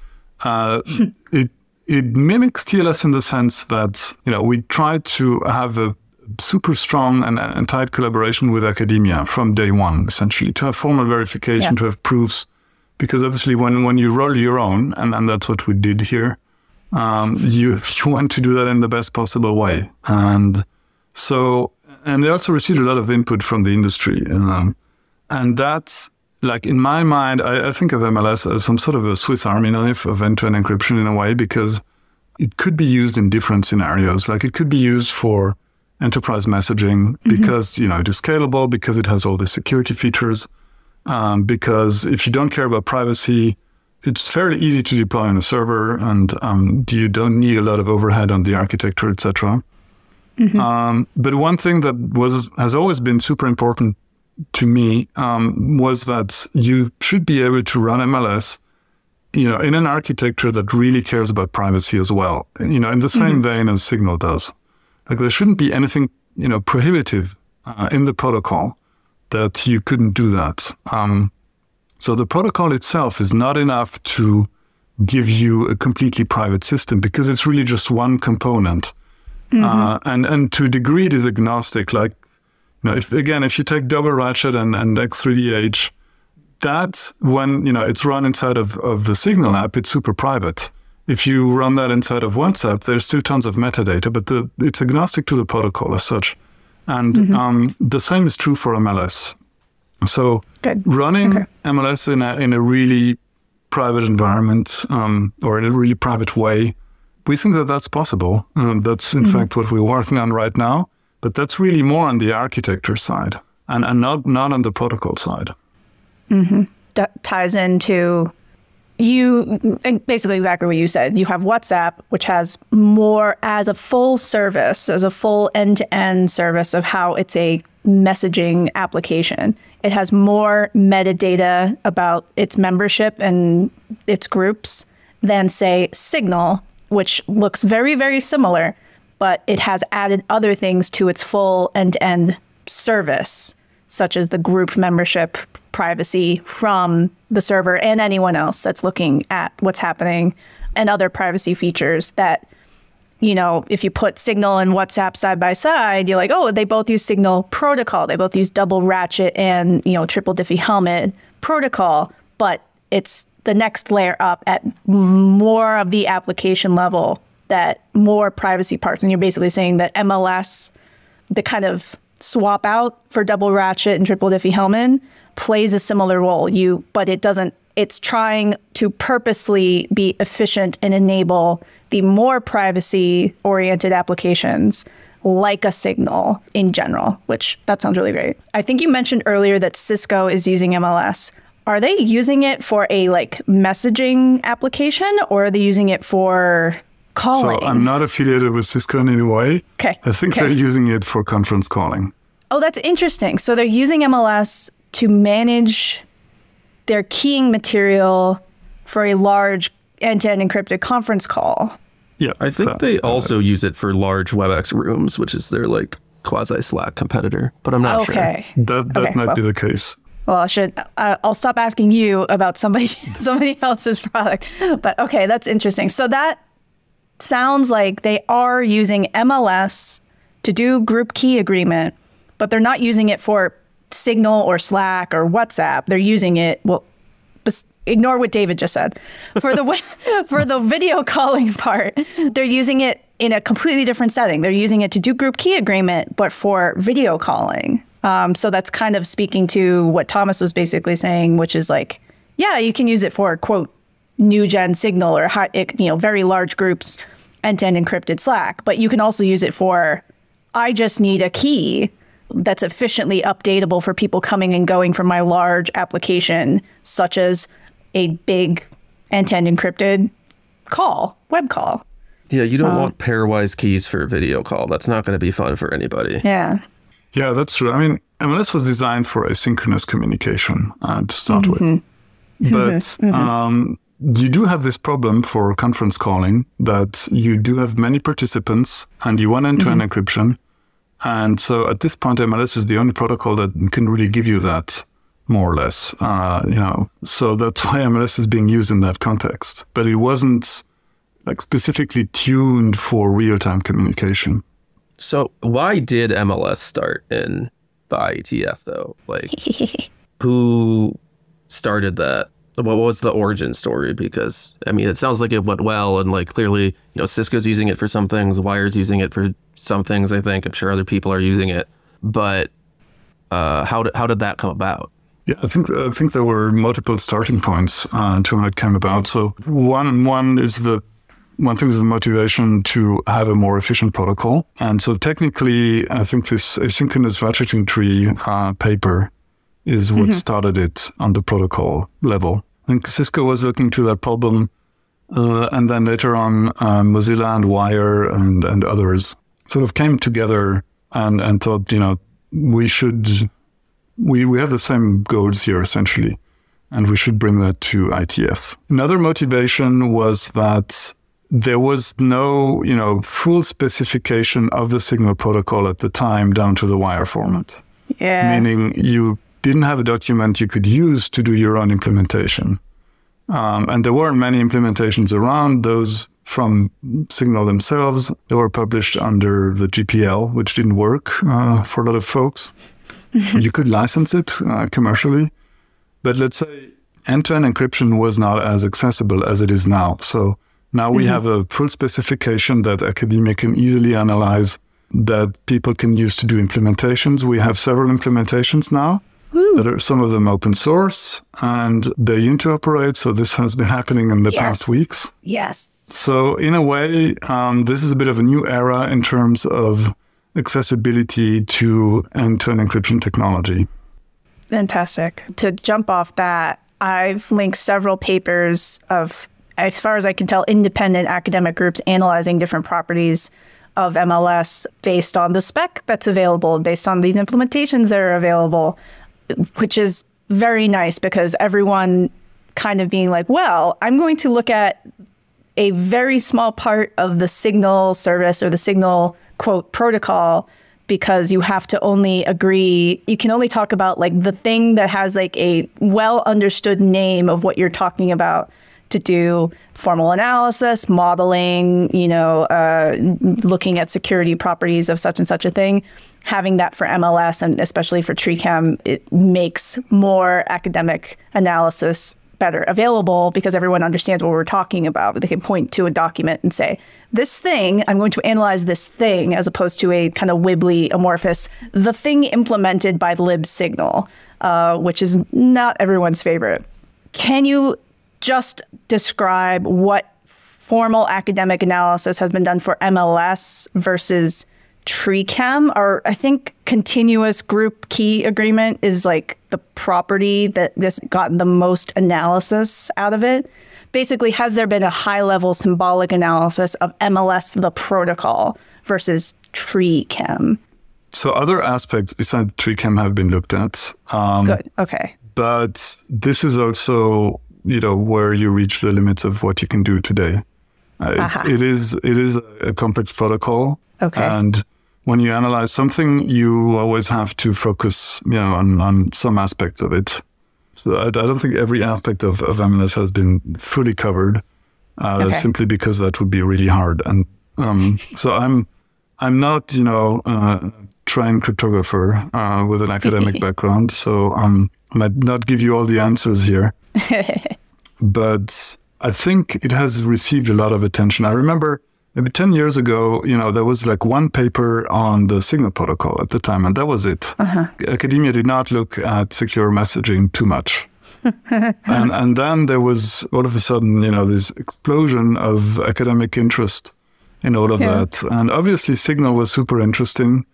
Uh, it it mimics TLS in the sense that you know we try to have a super strong and, and tight collaboration with academia from day one, essentially to have formal verification, Yeah. to have proofs, because obviously when when you roll your own, and, and that's what we did here, um, you you want to do that in the best possible way, and so and they also received a lot of input from the industry, um, and that's like in my mind, I, I think of MLS as some sort of a Swiss Army knife of end-to-end encryption in a way because it could be used in different scenarios. Like it could be used for enterprise messaging because you know it is scalable, because it has all the security features. Um, because if you don't care about privacy, it's fairly easy to deploy on a server, and um, you don't need a lot of overhead on the architecture, etc. Um, but one thing that was has always been super important to me um, was that you should be able to run MLS, you know, in an architecture that really cares about privacy as well. You know, in the same vein as Signal does. Like there shouldn't be anything, you know, prohibitive uh, in the protocol that you couldn't do that. Um, so the protocol itself is not enough to give you a completely private system because it's really just one component. Uh, and and to a degree it is agnostic. Like, you know, if again, if you take double ratchet and, and X3DH, that when you know it's run inside of, of the Signal app, it's super private. If you run that inside of WhatsApp, there's still tons of metadata, but the, it's agnostic to the protocol as such. And um, the same is true for MLS. So Good. running Okay. MLS in a, in a really private environment um, or in a really private way, we think that that's possible. Um, that's in fact what we're working on right now. But that's really more on the architecture side and, and not not on the protocol side. d- ties into you basically exactly what you said. You have WhatsApp, which has more as a full service, as a full end to end service of how it's a messaging application. It has more metadata about its membership and its groups than, say, Signal, which looks very, very similar, but it has added other things to its full end to end service such as the group membership privacy from the server and anyone else that's looking at what's happening and other privacy features that you know if you put signal and whatsapp side by side you're like oh they both use signal protocol. They both use double ratchet and you know triple diffie hellman protocol but it's the next layer up at more of the application level that more privacy parts. And you're basically saying that mls the kind of swap out for double ratchet and triple diffie hellman plays a similar role. You but it doesn't it's trying to purposely be efficient and enable the more privacy oriented applications like a signal in general which that sounds really great. I think you mentioned earlier that cisco is using mls are they using it for a like messaging application or are they using it for calling So I'm not affiliated with Cisco in any way. Okay, I think okay. they're using it for conference calling. Oh, that's interesting. So they're using MLS to manage their keying material for a large end-to-end encrypted conference call. Yeah, I think that- they also use it for large WebEx rooms, which is their like quasi Slack competitor. But I'm not sure. okay. that that Okay, might well. be the case. Well, I should. Uh, I'll stop asking you about somebody somebody else's product. But okay, that's interesting. So that sounds like they are using MLS to do group key agreement, but they're not using it for Signal or Slack or WhatsApp. They're using it. Well, ignore what David just said. For the for the video calling part, they're using it in a completely different setting. They're using it to do group key agreement, but for video calling. Um, so that's kind of speaking to what Thomas was basically saying, which is like, yeah, you can use it for quote new gen signal or high, you know very large groups end to end encrypted Slack, but you can also use it for I just need a key that's efficiently updatable for people coming and going from my large application, such as a big end to end encrypted call, web call. Yeah, you don't want pairwise keys for a video call. That's not going to be fun for anybody. Yeah. Yeah, that's true. I mean, MLS was designed for asynchronous communication uh, to start Mm-hmm. with. But Um, you do have this problem for conference calling that you do have many participants and you want end to end Mm-hmm. encryption. And so at this point, MLS is the only protocol that can really give you that more or less. Uh, you know, so that's why MLS is being used in that context. But it wasn't like specifically tuned for real time communication. So why did MLS start in the IETF though? Like who started that? What was the origin story? Because I mean, it sounds like it went well, and like clearly, you know, Cisco's using it for some things, Wire's using it for some things. I think I'm sure other people are using it, but uh, how did how did that come about? Yeah, I think I think there were multiple starting points uh, to how it came about. So one one is the one thing is the motivation to have a more efficient protocol, and so technically, I think this asynchronous ratcheting tree uh, paper is what started it on the protocol level. Think Cisco was looking to that problem. Uh, and then later on, um, Mozilla and Wire and, and others sort of came together and, and thought, you know, we should, we, we have the same goals here essentially, and we should bring that to IETF. Another motivation was that there was no, you know, full specification of the Signal protocol at the time down to the wire format. Yeah. Meaning you didn't have a document you could use to do your own implementation. Um, and there weren't many implementations around those from Signal themselves. They were published under the GPL, which didn't work uh, for a lot of folks. you could license it uh, commercially, but let's say end-to-end encryption was not as accessible as it is now. So now we mm-hmm. have a full specification that academia can easily analyze that people can use to do implementations. We have several implementations now. Woo. that are some of them open source and they interoperate. So this has been happening in the yes. past weeks. Yes. So in a way, um, this is a bit of a new era in terms of accessibility to end-to-end encryption technology. Fantastic. To jump off that, I've linked several papers of, as far as I can tell, independent academic groups analyzing different properties of MLS based on the spec that's available, based on these implementations that are available which is very nice because everyone kind of being like, well, I'm going to look at a very small part of the signal service or the signal quote protocol because you have to only agree you can only talk about like the thing that has like a well understood name of what you're talking about to do formal analysis, modeling, you know, uh, looking at security properties of such and such a thing. Having that for MLS and especially for TreeKEM, it makes more academic analysis better available because everyone understands what we're talking about. They can point to a document and say, this thing, I'm going to analyze this thing, as opposed to a kind of wibbly amorphous, the thing implemented by libsignal, uh, which is not everyone's favorite. Can you just describe what formal academic analysis has been done for MLS versus TreeKEM, or I think continuous group key agreement is like the property that this gotten the most analysis out of it. Basically, has there been a high level symbolic analysis of MLS, the protocol, versus TreeKEM? So, other aspects besides TreeKEM have been looked at. Um, Good. Okay. But this is also you know where you reach the limits of what you can do today. Uh, uh-huh. it is it is a complex protocol. Okay. And when you analyze something, you always have to focus, you know, on, on some aspects of it. So I, I don't think every aspect of, of MLS has been fully covered, uh, okay. simply because that would be really hard. And um, so I'm I'm not, you know, uh, trained cryptographer uh, with an academic background, so um, I might not give you all the answers here. but I think it has received a lot of attention. I remember maybe 10 years ago, you know, there was like one paper on the Signal protocol at the time, and that was it. Uh-huh. Academia did not look at secure messaging too much. and, and then there was all of a sudden, you know, this explosion of academic interest in all of yeah. that. And obviously, Signal was super interesting.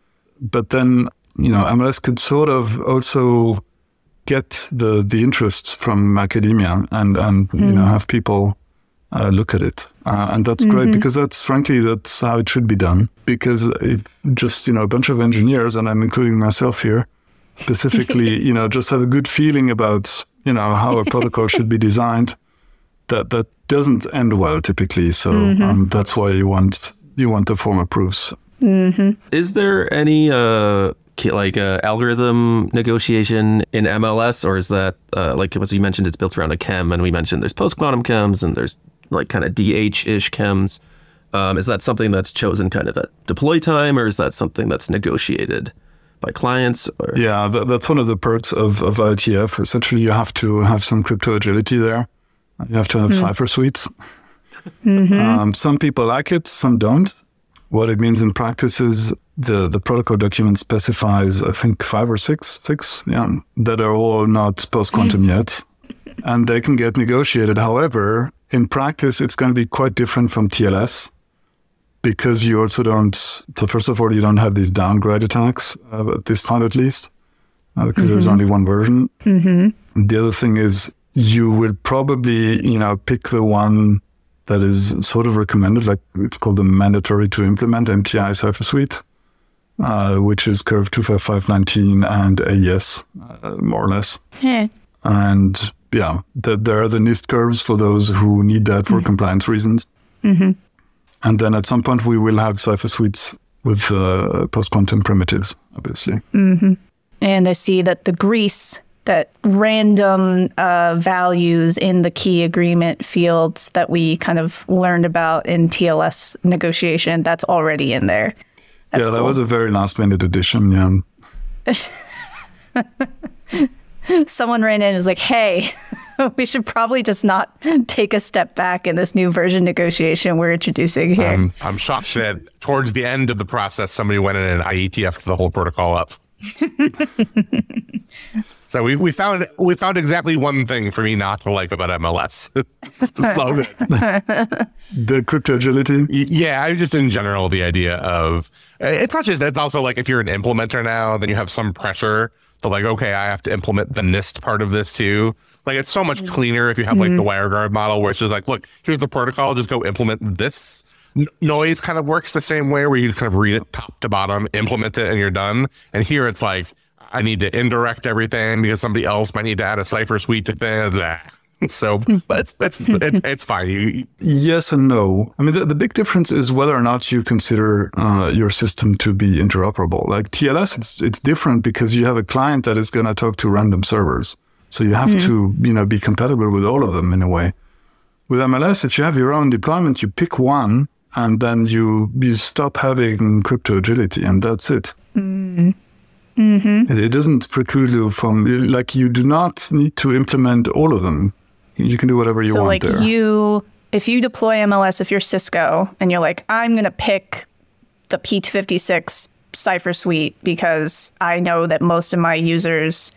But then, you know, MLS could sort of also get the the interests from academia and and mm. you know hmm. have people uh, look at it uh, and that's mm-hmm. great because that's frankly that's how it should be done because if just you know a bunch of engineers and i'm including myself here specifically you know just have a good feeling about you know how a protocol should be designed that that doesn't end well typically so mm-hmm. um, that's why you want you want the formal proofs mm-hmm. is there any uh like a uh, algorithm negotiation in MLS, or is that uh, like as you mentioned, it's built around a KEM, and we mentioned there's post quantum KEMs and there's like kind of DH ish KEMs. Um, is that something that's chosen kind of at deploy time, or is that something that's negotiated by clients? Or? Yeah, that, that's one of the perks of, of IETF. Essentially, you have to have some crypto agility there. You have to have mm. cipher suites. Mm-hmm. Um, some people like it, some don't. What it means in practice is the, the protocol document specifies, I think, five or six, six, yeah, that are all not post quantum yet. And they can get negotiated. However, in practice, it's going to be quite different from TLS because you also don't, so first of all, you don't have these downgrade attacks, uh, at this point at least, uh, because mm-hmm. there's only one version. Mm-hmm. The other thing is you will probably, you know, pick the one that is sort of recommended, like it's called the mandatory to implement MTI Cypher Suite, uh, which is Curve 25519 and AES, uh, more or less. Yeah. And yeah, the, there are the NIST curves for those who need that for compliance reasons. Mm-hmm. And then at some point, we will have Cypher Suites with uh, post quantum primitives, obviously. Mm-hmm. And I see that the grease, that random uh, values in the key agreement fields that we kind of learned about in TLS negotiation, that's already in there. That's yeah, that was a very last minute addition. Yeah. Someone ran in and was like, hey, we should probably just not take a step back in this new version negotiation we're introducing here. Um, I'm shocked that towards the end of the process, somebody went in and IETF'd the whole protocol up. so we, we found we found exactly one thing for me not to like about MLS. so good. The crypto agility. Yeah, I just in general the idea of eh, it's not just it's also like if you're an implementer now, then you have some pressure to like okay, I have to implement the NIST part of this too. Like it's so much mm-hmm. cleaner if you have like the mm-hmm. WireGuard model where it's just like, look, here's the protocol, just go implement this. N- Noise kind of works the same way where you kind of read it top to bottom, implement it, and you're done. And here it's like I need to indirect everything because somebody else might need to add a cipher suite to things. Blah. So, but it's it's, it's, it's fine. You, Yes and no. I mean, the, the big difference is whether or not you consider uh, your system to be interoperable. Like TLS, it's it's different because you have a client that is going to talk to random servers, so you have to you know be compatible with all of them in a way. With MLS, if you have your own deployment, you pick one and then you you stop having crypto agility, and that's it. Mm-hmm. It, it doesn't preclude you from like you do not need to implement all of them. You can do whatever you so want like there. you if you deploy MLS if you're Cisco and you're like I'm going to pick the P256 cipher suite because I know that most of my users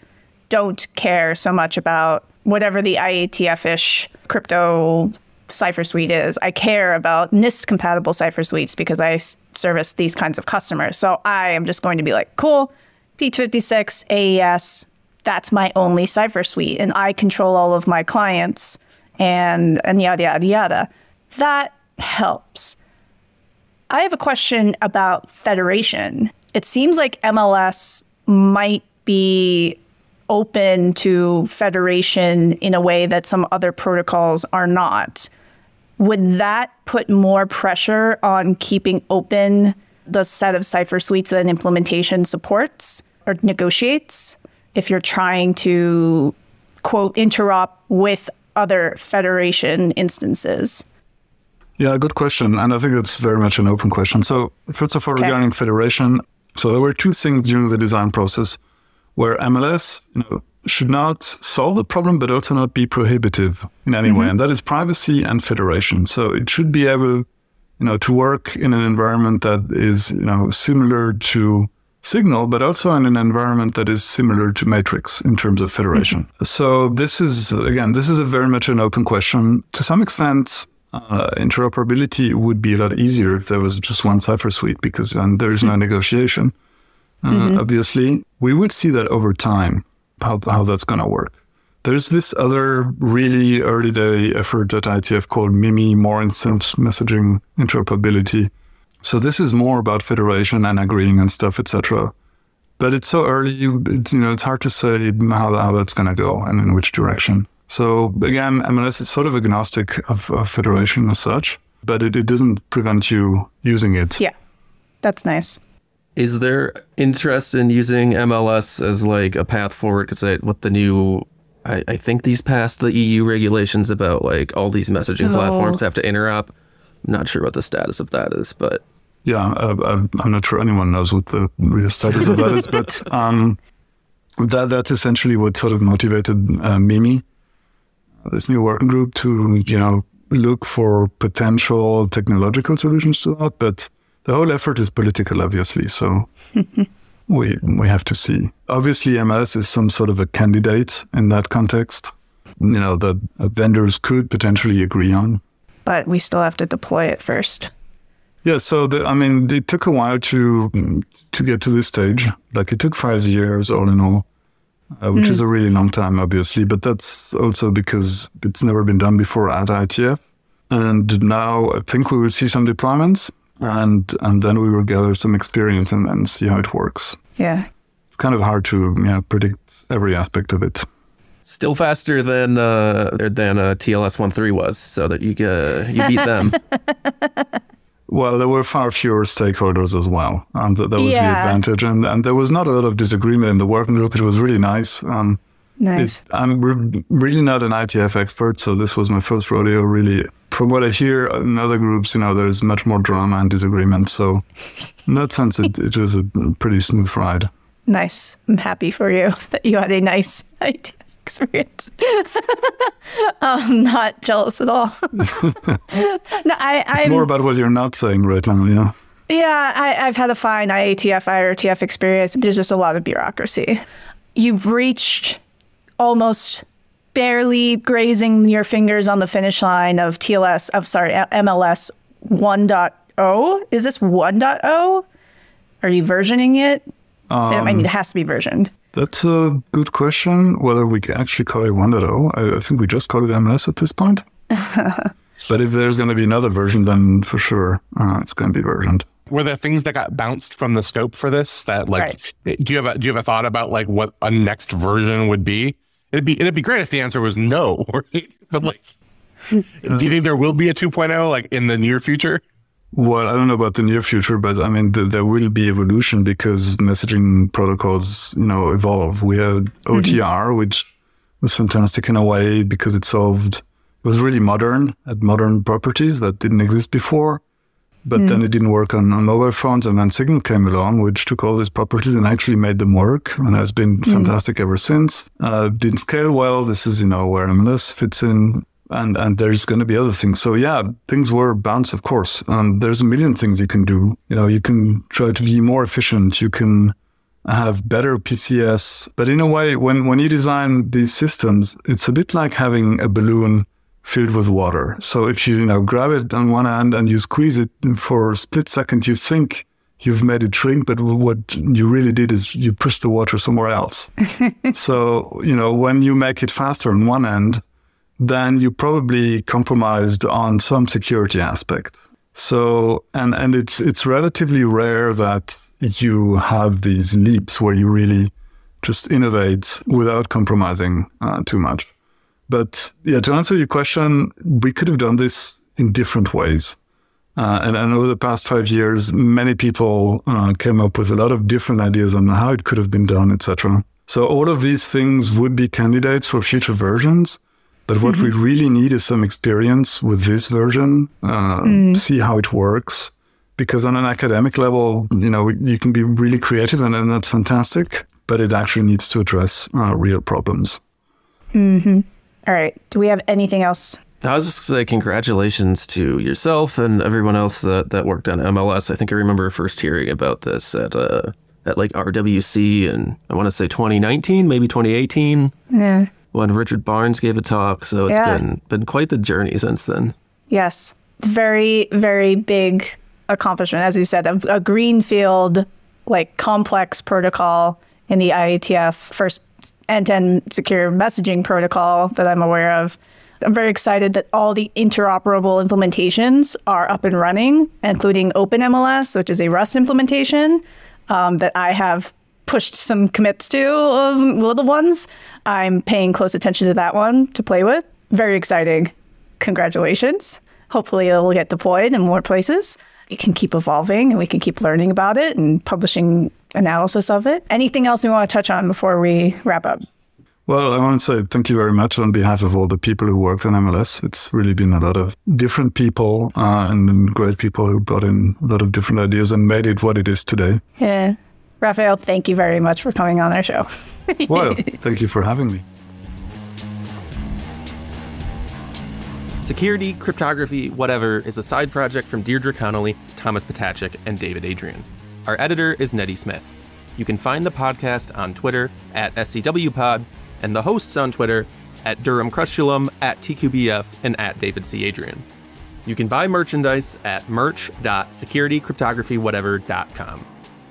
don't care so much about whatever the IETF-ish crypto cipher suite is. I care about NIST compatible cipher suites because I s- service these kinds of customers. So I am just going to be like, cool, P256 AES, that's my only cipher suite and I control all of my clients and and yada yada yada. That helps. I have a question about federation. It seems like MLS might be open to federation in a way that some other protocols are not. Would that put more pressure on keeping open the set of cipher suites that an implementation supports or negotiates if you're trying to quote interop with other federation instances? Yeah, good question. And I think it's very much an open question. So, first of all, Okay. regarding federation, so there were two things during the design process where MLS you know, should not solve the problem, but also not be prohibitive in any way. Mm-hmm. And that is privacy and federation. So, it should be able you know, to work in an environment that is, you know, similar to Signal, but also in an environment that is similar to Matrix in terms of federation. So this is again, this is a very much an open question. To some extent, uh, interoperability would be a lot easier if there was just one cipher suite because um, there is no negotiation. Uh, Obviously, we would see that over time how how that's going to work. There's this other really early day effort at IETF called MIMI, more instant messaging interoperability. So this is more about federation and agreeing and stuff, etc. But it's so early, you, it's, you know, it's hard to say how, how that's going to go and in which direction. So again, MLS is sort of agnostic of, of federation as such, but it, it doesn't prevent you using it. Yeah, that's nice. Is there interest in using MLS as like a path forward? Because with the new, I, I think these passed the EU regulations about like all these messaging oh. platforms have to interop. Not sure what the status of that is, but Yeah, uh, I'm I'm not sure anyone knows what the real status of that is, but um, that that's essentially what sort of motivated uh, Mimi, this new working group, to you know look for potential technological solutions to that. But the whole effort is political, obviously. So we we have to see. Obviously, MLS is some sort of a candidate in that context. You know that uh, vendors could potentially agree on. But we still have to deploy it first. Yeah, so the, I mean, it took a while to to get to this stage. Like it took five years all in all. uh, which is a really long time, obviously. But that's also because it's never been done before at IETF. And now I think we will see some deployments, and and then we will gather some experience and, and see how it works. Yeah. It's kind of hard to yeah, predict every aspect of it. Still faster than uh, than uh, TLS 1.3 was, so that you uh, you beat them. Well, there were far fewer stakeholders as well, and that, that was the advantage. And and there was not a lot of disagreement in the working group. It was really nice. Um, Nice. it- I'm re- really not an IETF expert, so this was my first rodeo. Really, from what I hear in other groups, you know, there's much more drama and disagreement. So, in that sense, it, it was a pretty smooth ride. Nice. I'm happy for you that you had a nice IETF experience. I'm not jealous at all. no, I, It's I'm more about what you're not saying right now. Yeah. Yeah, I, I've had a fine IETF, IRTF experience. There's just a lot of bureaucracy. You've reached almost barely grazing your fingers on the finish line of TLS, of sorry, MLS 1.0. Is this 1.0? Are you versioning it? I mean, um, it has to be versioned. That's a good question. Whether we can actually call it 1.0, I, I think we just call it MLS at this point. but if there's going to be another version, then for sure uh, it's going to be versioned. Were there things that got bounced from the scope for this that like do you have a do you have a thought about like what a next version would be? It'd be it'd be great if the answer was no. Right? But like do you think there will be a 2.0 like in the near future? Well, I don't know about the near future, but I mean, th- there will be evolution because messaging protocols, you know, evolve. We had mm-hmm. OTR, which was fantastic in a way because it solved, it was really modern, had modern properties that didn't exist before. But then mm. it didn't work on, on mobile phones. And then Signal came along, which took all these properties and actually made them work and has been mm. fantastic ever since. Uh, didn't scale well. This is, you know, where MLS fits in. And, and there's going to be other things. So yeah, things were bounced, of course. Um, there's a million things you can do. You know, you can try to be more efficient. You can have better PCS. But in a way, when, when you design these systems, it's a bit like having a balloon filled with water. So if you, you know, grab it on one hand and you squeeze it for a split second, you think you've made it shrink, but what you really did is you pushed the water somewhere else. so, you know, when you make it faster on one end, then you probably compromised on some security aspect. So, and, and it's, it's relatively rare that you have these leaps where you really just innovate without compromising uh, too much. But yeah, to answer your question, we could have done this in different ways. Uh, and, and over the past five years, many people uh, came up with a lot of different ideas on how it could have been done, etc. So all of these things would be candidates for future versions. But what we really need is some experience with this version, uh, see how it works. Because on an academic level, you know, you can be really creative and, and that's fantastic, but it actually needs to address uh, real problems. All right. Do we have anything else? I was just gonna say congratulations to yourself and everyone else that, that worked on MLS. I think I remember first hearing about this at uh at like RWC and I want to say 2019, maybe 2018, Yeah. When Richard Barnes gave a talk. So it's Yeah. been been quite the journey since then. Yes. Very, very big accomplishment. As you said, a, a greenfield, like complex protocol in the IETF first end-to-end secure messaging protocol that I'm aware of. I'm very excited that all the interoperable implementations are up and running, including OpenMLS, which is a Rust implementation um, that I have pushed some commits to of little ones. I'm paying close attention to that one to play with. Very exciting. Congratulations. Hopefully, it will get deployed in more places. It can keep evolving and we can keep learning about it and publishing analysis of it. Anything else we want to touch on before we wrap up? Well, I want to say thank you very much on behalf of all the people who worked on MLS. It's really been a lot of different people uh, and great people who brought in a lot of different ideas and made it what it is today. Yeah. Raphael, thank you very much for coming on our show. Well, thank you for having me. Security, cryptography, whatever is a side project from Deirdre Connolly, Thomas Ptacek, and David Adrian. Our editor is Nettie Smith. You can find the podcast on Twitter at SCWPod and the hosts on Twitter at Durum Crustulum, at TQBF, and at David C. Adrian. You can buy merchandise at merch.securitycryptographywhatever.com.